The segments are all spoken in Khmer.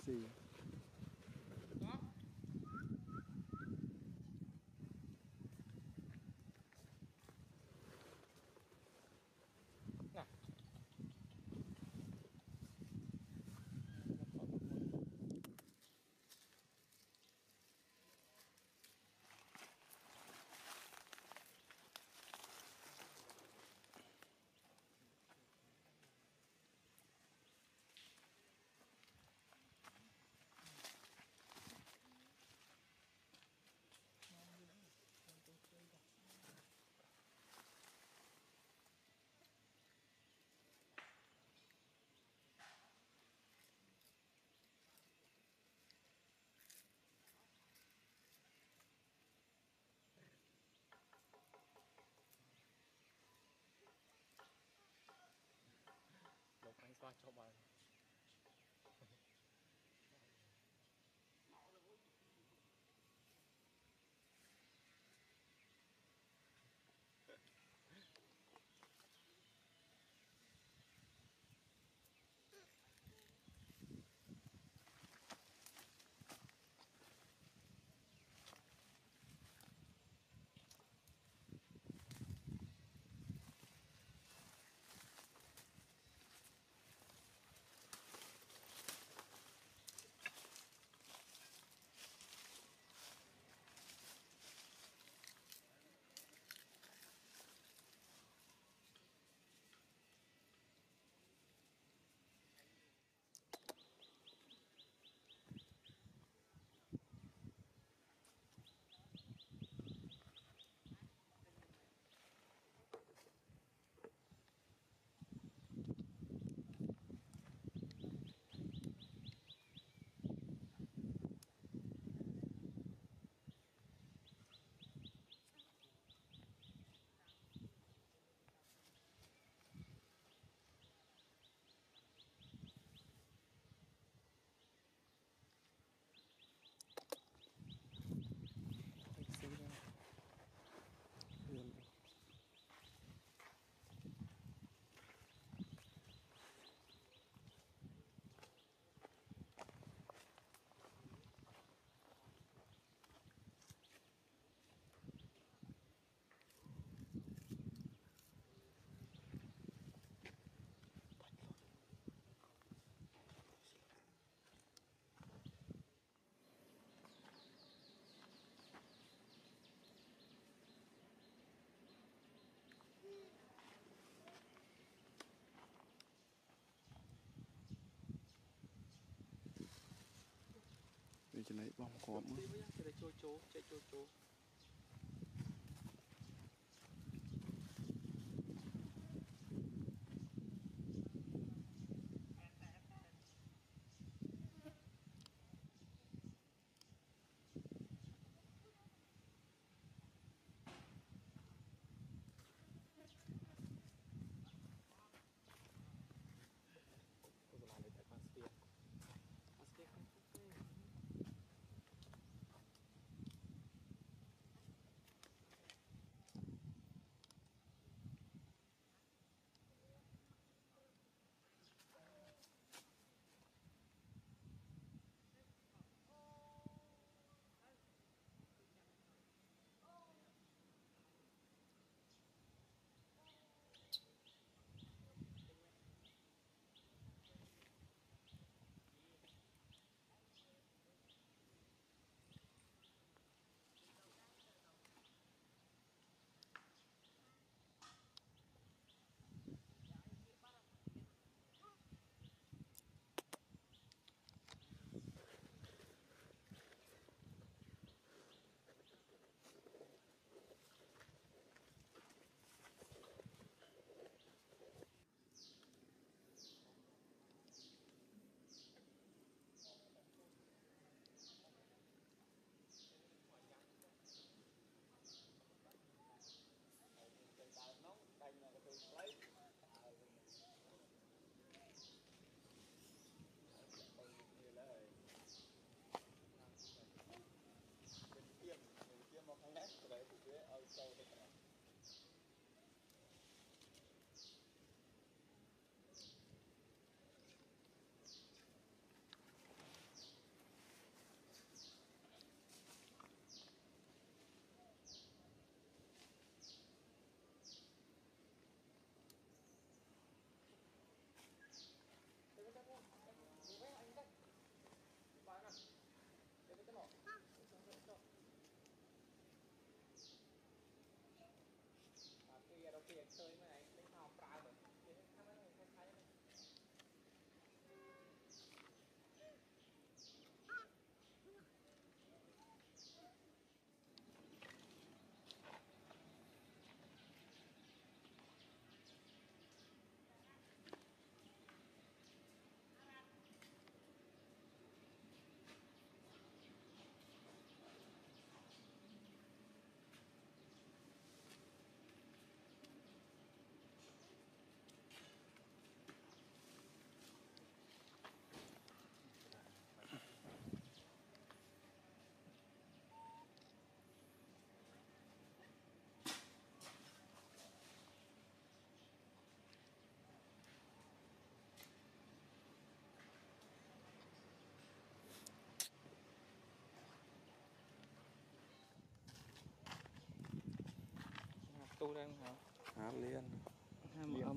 FC លោ កអញ ចំណៃបងគ្រាប់មើទីលវិញគេទៅចូលចូលចេះចូលចូល ได้ไหครับหาเรียนห้ามอม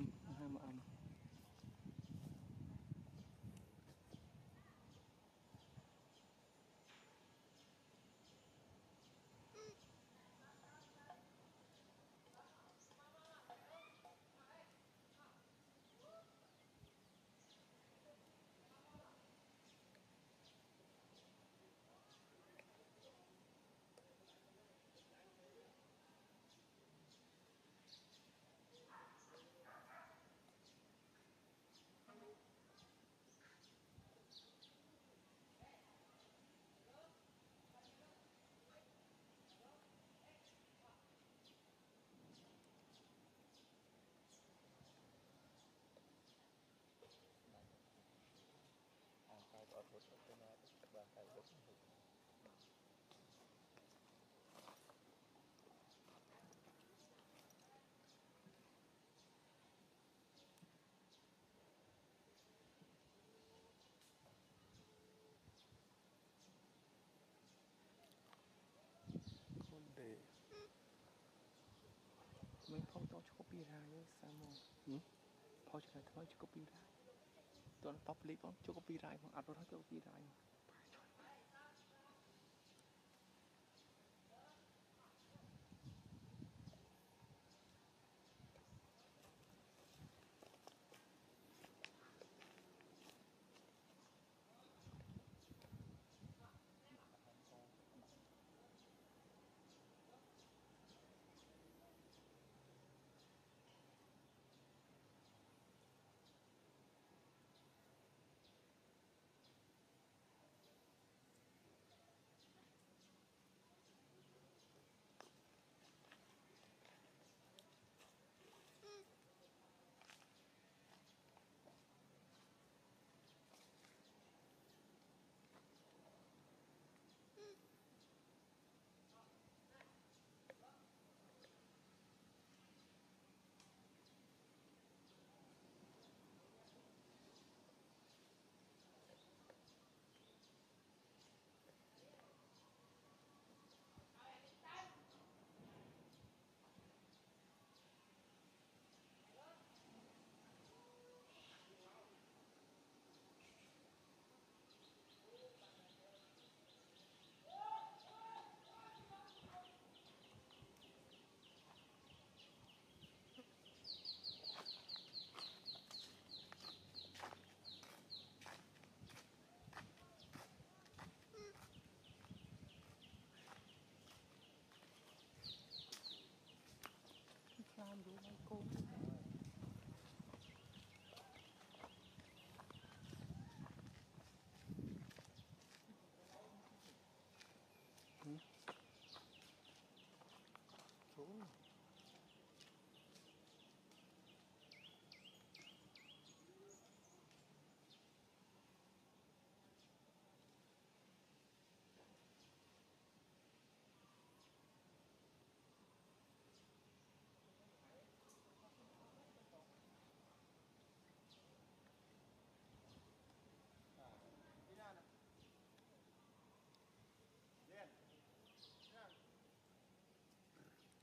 តឈប់ពីរាយសាមងផោឆ្កែថ្មីឈប់ពីរាយតនតបលីបងជប់ពីរាយបងអត់រត់ជប់ពីរា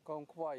កងខ្វៃ